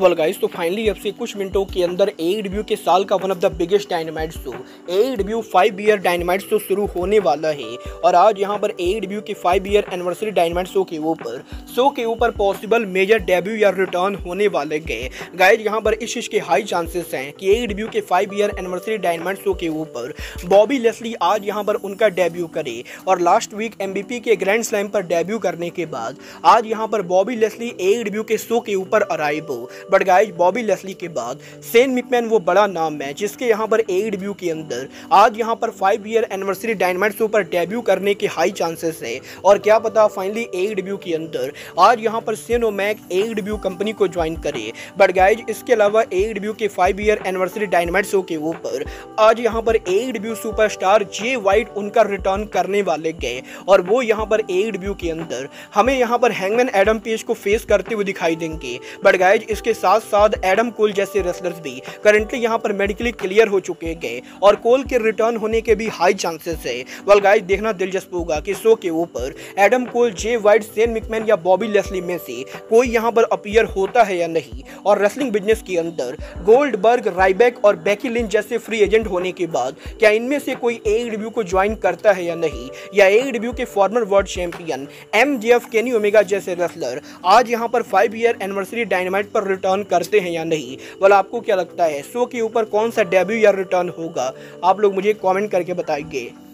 Well guys तो finally अब से कुछ मिनटों के अंदर ए के साल का one of the biggest dynamite show A five year dynamite show शुरू होने वाला है। और आज यहाँ पर ए के five year anniversary dynamite show के ऊपर शो के ऊपर पॉसिबल मेजर डेब्यू या रिटर्न होने वाले गए। गाइज़ यहाँ पर इस चीज़ के हाई चांसेस हैं कि ए के five year anniversary dynamite show के ऊपर बॉबी लेसली आज यहाँ पर उनका डेब्यू करे। और लास्ट वीक एमबीपी के ग्रैंड स्लैम पर डेब्यू करने के बाद, आज यहाँ पर बॉबी लेसली ए के शो के ऊपर अराइव हो। बट गाइज़ बॉबी लेसली के बाद। सेन मिकमैन वो बड़ा नाम है, जिसके यहाँ पर ए डेब्यू के अंदर आज यहाँ पर five year anniversary dynamite show पर डेब्यू करने के हाई चांसेस है। और क्या पता फाइनली ए डेब्यू के अंदर आज यहाँ पर Shane O'Mac A debut company को ज्वाइन करे। बट गाइज़ इसके अलावा ए डेब्यू के five year anniversary dynamite show के ऊपर आज यहाँ पर A debut superstar Jay White उनका रिटर्न करने वाले गए। और वो यहाँ पर ए डेब्यू के अंदर हमें यहाँ पर हैंगमैन एडम पेज को फेस करते हुए दिखाई देंगे। बट गाइज़ इसके साथ साथ एडम कोल जैसे रेसलर्स भी करंटली यहाँ पर मेडिकली क्लियर हो चुके गए और कोल के रिटर्न होने के भी हाई चांसेस है। वेल गाइस देखना दिलचस्प होगा कि शो के ऊपर Adam Cole, Jay White Shane McMahon या बॉबी लेसली में से कोई यहाँ पर अपियर होता है या नहीं? और रेसलिंग बिज़नेस के अंदर गोल्ड बर्ग राइबैक और बैकी लिंच जैसे फ्री एजेंट होने के बाद क्या इनमें से कोई ए रिव्यू को ज्वाइन करता है या नहीं? या ए रिव्यू के former world champion M J F Kenny Omega जैसे रेसलर आज यहाँ पर फाइव ईयर एनिवर्सरी डायनामाइट पर रिटर्न करते हैं या नहीं? वाला आपको क्या लगता है? शो के ऊपर कौन सा डेब्यू या रिटर्न होगा? आप लोग मुझे कॉमेंट करके बताएँगे